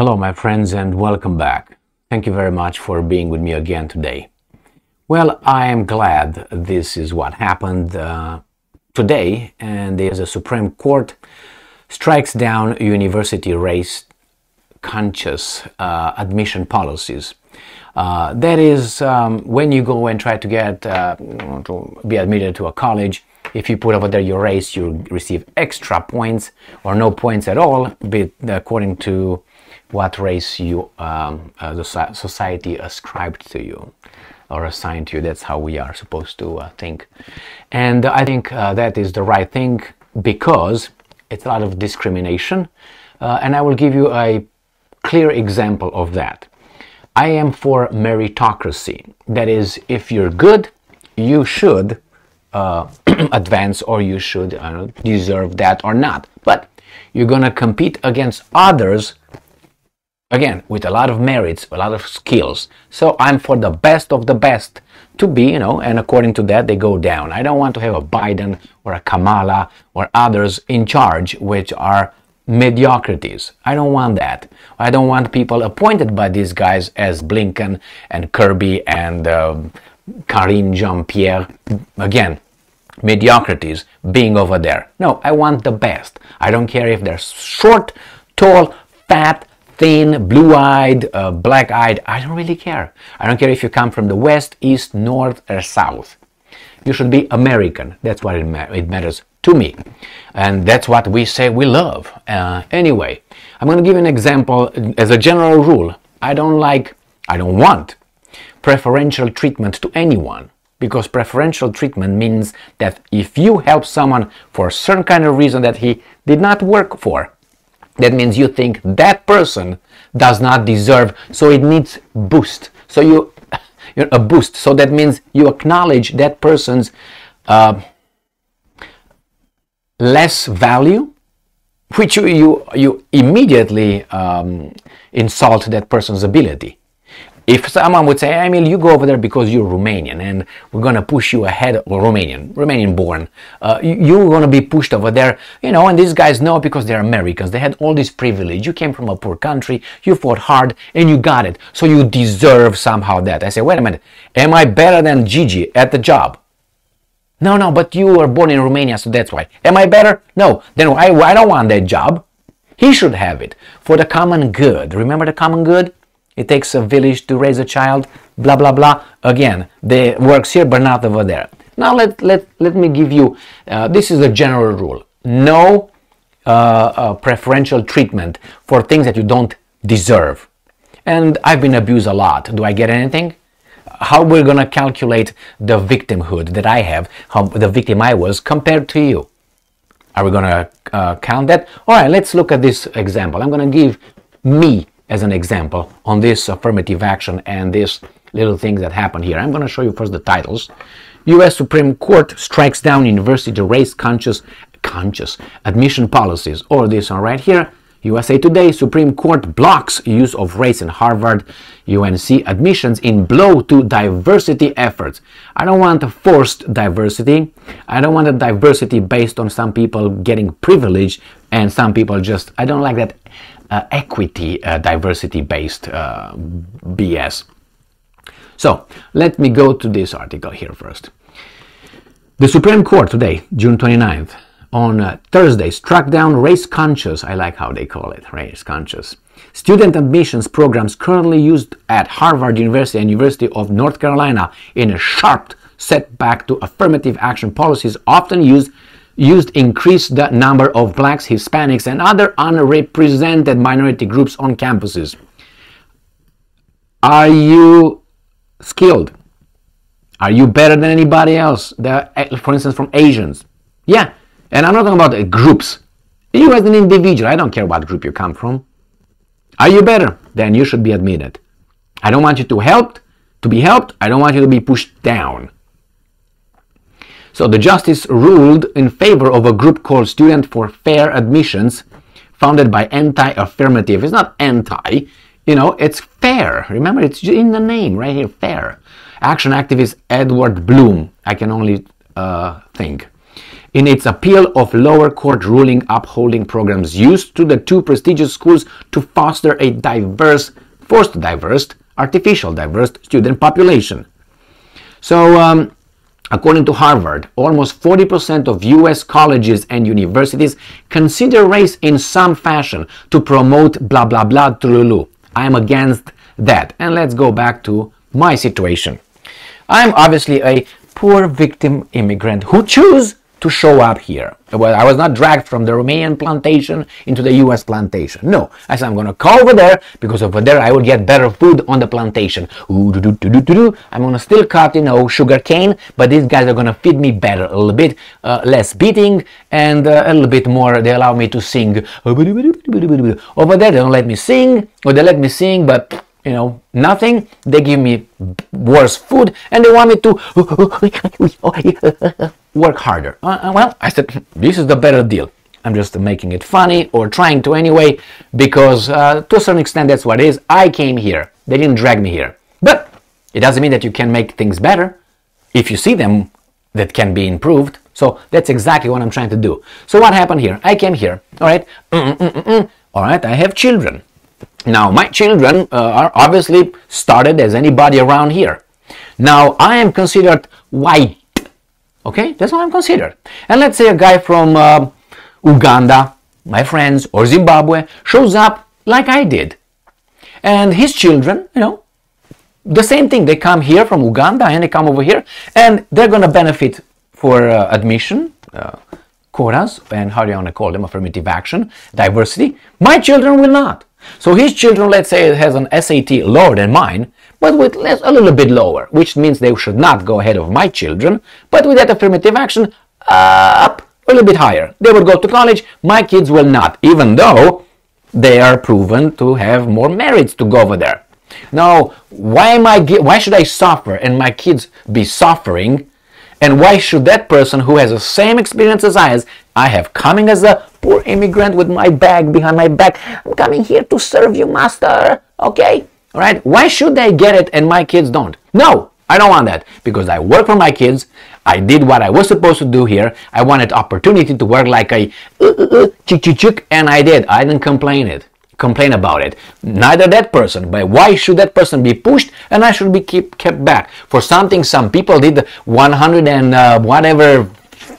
Hello, my friends, and welcome back. Thank you very much for being with me again today. Well, I am glad this is what happened uh, today, and there's a Supreme Court strikes down university race conscious uh, admission policies. Uh, that is, um, when you go and try to get uh, to be admitted to a college, if you put over there your race, you receive extra points or no points at all, according to what race you um, uh, the society ascribed to you or assigned to you. That's how we are supposed to uh, think, and I think uh, that is the right thing because it's a lot of discrimination, uh, and I will give you a clear example of that. I am for meritocracy. That is, if you're good, you should uh, advance or you should uh, deserve that or not. But you're going to compete against others again with a lot of merits a lot of skills. So i'm for the best of the best to be you know and according to that they go down. I don't want to have a biden or a kamala or others in charge which are mediocrities. I don't want that. I don't want people appointed by these guys as blinken and kirby and um, karine jean-pierre. Again mediocrities being over there. No i want the best. I don't care if they're short tall fat thin, blue-eyed, uh, black-eyed, I don't really care. I don't care if you come from the west, east, north, or south. You should be American. That's what it, ma it matters to me. And that's what we say we love. Uh, anyway, I'm going to give an example as a general rule. I don't like, I don't want preferential treatment to anyone because preferential treatment means that if you help someone for a certain kind of reason that he did not work for, that means you think that person does not deserve so it needs boost. So you you're a boost. So that means you acknowledge that person's uh, less value which you you, you immediately um, insult that person's ability if someone would say, Emil, you go over there because you're Romanian and we're going to push you ahead, or Romanian, Romanian born, uh, you're going to be pushed over there, you know, and these guys know because they're Americans. They had all this privilege. You came from a poor country, you fought hard, and you got it. So you deserve somehow that. I say, wait a minute, am I better than Gigi at the job? No, no, but you were born in Romania, so that's why. Am I better? No. Then I, I don't want that job. He should have it for the common good. Remember the common good? It takes a village to raise a child, blah, blah, blah. Again, the works here, but not over there. Now let, let, let me give you, uh, this is a general rule. No uh, uh, preferential treatment for things that you don't deserve. And I've been abused a lot. Do I get anything? How we're gonna calculate the victimhood that I have, how the victim I was compared to you? Are we gonna uh, count that? All right, let's look at this example. I'm gonna give me as an example on this affirmative action and this little thing that happened here. I'm going to show you first the titles. U.S. Supreme Court strikes down university race conscious conscious admission policies. Or this one right here. USA Today Supreme Court blocks use of race in Harvard UNC admissions in blow to diversity efforts. I don't want a forced diversity. I don't want a diversity based on some people getting privilege and some people just I don't like that equity uh, diversity based uh, BS. So let me go to this article here first. The Supreme Court today, June 29th, on uh, Thursday, struck down race conscious, I like how they call it, race conscious, student admissions programs currently used at Harvard University and University of North Carolina in a sharp setback to affirmative action policies often used used increase the number of blacks, Hispanics, and other unrepresented minority groups on campuses. Are you skilled? Are you better than anybody else? Eh, for instance, from Asians. Yeah, and I'm not talking about uh, groups. You as an individual, I don't care what group you come from. Are you better? Then you should be admitted. I don't want you to help, to be helped. I don't want you to be pushed down. So the justice ruled in favor of a group called Student for Fair Admissions, founded by anti-affirmative. It's not anti, you know, it's fair. Remember, it's in the name right here, fair. Action activist Edward Blum, I can only uh, think. in its appeal of lower court ruling upholding programs used to the two prestigious schools to foster a diverse, forced diverse, artificial diverse student population. So, um, according to Harvard, almost 40% of US colleges and universities consider race in some fashion to promote blah blah blah trulu. I am against that. And let's go back to my situation. I'm obviously a poor victim immigrant who choose to show up here. Well, I was not dragged from the Romanian plantation into the US plantation. No, I said I'm going to go over there because over there I will get better food on the plantation. I'm to still cut, you know, sugar cane, but these guys are going to feed me better, a little bit uh, less beating and uh, a little bit more. They allow me to sing. Over there, they don't let me sing, or they let me sing, but you know, nothing. They give me worse food and they want me to work harder. Uh, uh, well, I said, this is the better deal. I'm just making it funny or trying to anyway, because uh, to a certain extent that's what it is. I came here. They didn't drag me here. But it doesn't mean that you can make things better if you see them that can be improved. So that's exactly what I'm trying to do. So what happened here? I came here. All right. Mm -mm -mm all right. I have children. Now, my children uh, are obviously started as anybody around here. Now, I am considered white. Okay, that's what I'm considered. And let's say a guy from uh, Uganda, my friends, or Zimbabwe shows up like I did. And his children, you know, the same thing. They come here from Uganda and they come over here and they're going to benefit for uh, admission, uh, quotas, and how do you want to call them, affirmative action, diversity. My children will not. So his children, let's say, has an SAT lower than mine, but with less, a little bit lower, which means they should not go ahead of my children, but with that affirmative action, uh, up a little bit higher. They would go to college, my kids will not, even though they are proven to have more merits to go over there. Now, why am I? Why should I suffer and my kids be suffering? And why should that person who has the same experience as I has, I have coming as a poor immigrant with my bag behind my back. I'm coming here to serve you, master. Okay? Right? Why should they get it and my kids don't? No, I don't want that because I work for my kids. I did what I was supposed to do here. I wanted opportunity to work like a uh, uh, uh, chick chick chick, and I did. I didn't complain it complain about it. Neither that person, but why should that person be pushed and I should be keep, kept back for something some people did 100 and uh, whatever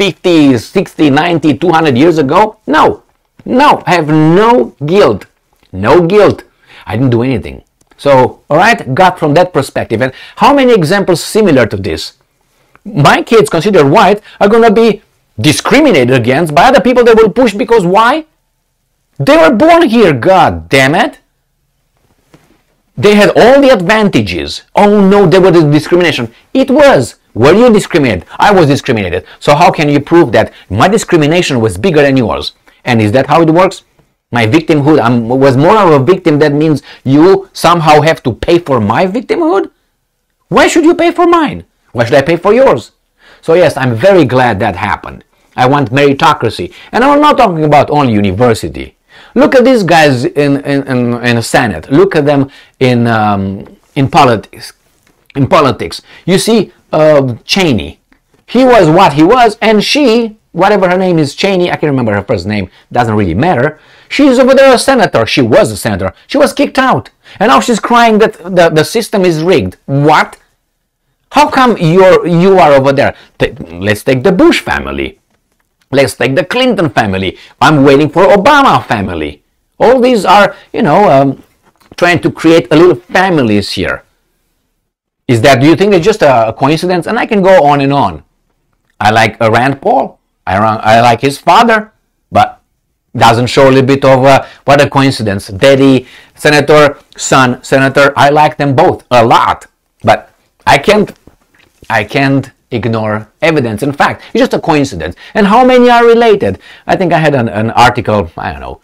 50, 60, 90, 200 years ago? No, no, I have no guilt. No guilt. I didn't do anything. So, all right, got from that perspective. And how many examples similar to this? My kids considered white are going to be discriminated against by other people they will push because why? They were born here, god damn it! They had all the advantages. Oh no, there was discrimination. It was. Were you discriminated? I was discriminated. So how can you prove that my discrimination was bigger than yours? And is that how it works? My victimhood I was more of a victim. That means you somehow have to pay for my victimhood? Why should you pay for mine? Why should I pay for yours? So yes, I'm very glad that happened. I want meritocracy. And I'm not talking about only university. Look at these guys in, in, in, in the Senate. Look at them in, um, in politics. In politics, you see uh, Cheney. He was what he was, and she, whatever her name is, Cheney, I can't remember her first name, doesn't really matter. She's over there a senator. She was a senator. She was kicked out. And now she's crying that the, the system is rigged. What? How come you're, you are over there? Let's take the Bush family. Let's take the Clinton family. I'm waiting for Obama family. All these are, you know, um, trying to create a little families here. Is that, do you think it's just a coincidence? And I can go on and on. I like Rand Paul. I, I like his father, but doesn't show a little bit of uh, what a coincidence. Daddy, senator, son, senator. I like them both a lot, but I can't, I can't ignore evidence and fact. It's just a coincidence. And how many are related? I think I had an, an article, I don't know,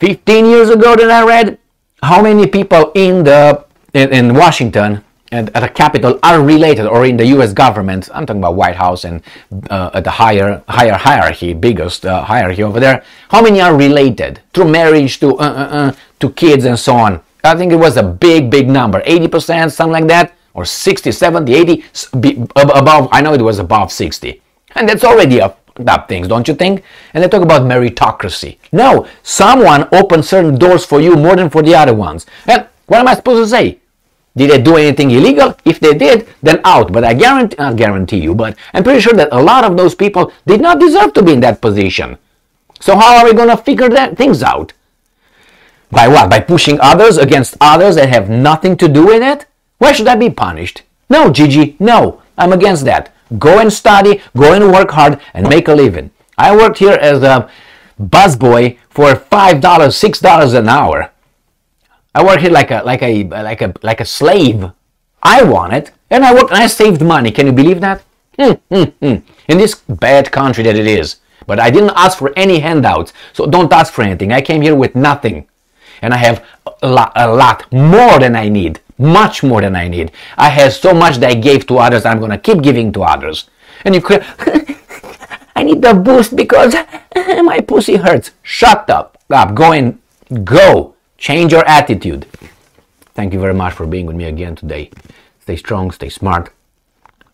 15 years ago that I read how many people in the in, in Washington and at the Capitol are related, or in the U.S. government. I'm talking about White House and uh, at the higher higher hierarchy, biggest uh, hierarchy over there. How many are related through marriage to uh, uh, uh to kids and so on? I think it was a big big number, 80%, something like that or 60, 70, 80, above, I know it was above 60. And that's already a up things, don't you think? And they talk about meritocracy. No, someone opened certain doors for you more than for the other ones. And what am I supposed to say? Did they do anything illegal? If they did, then out. But I guarantee, not guarantee you, but I'm pretty sure that a lot of those people did not deserve to be in that position. So how are we going to figure that things out? By what? By pushing others against others that have nothing to do with it? Why should I be punished? No, Gigi, no. I'm against that. Go and study, go and work hard and make a living. I worked here as a busboy for $5, $6 an hour. I worked here like a like a like a like a slave. I want it, and I worked and I saved money. Can you believe that? Hmm, hmm, hmm. In this bad country that it is. But I didn't ask for any handouts, so don't ask for anything. I came here with nothing, and I have a lot, a lot more than I need much more than I need. I have so much that I gave to others, I'm going to keep giving to others. And you could, I need the boost because my pussy hurts. Shut up. Up. Go and go. Change your attitude. Thank you very much for being with me again today. Stay strong, stay smart,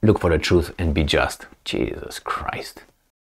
look for the truth, and be just. Jesus Christ.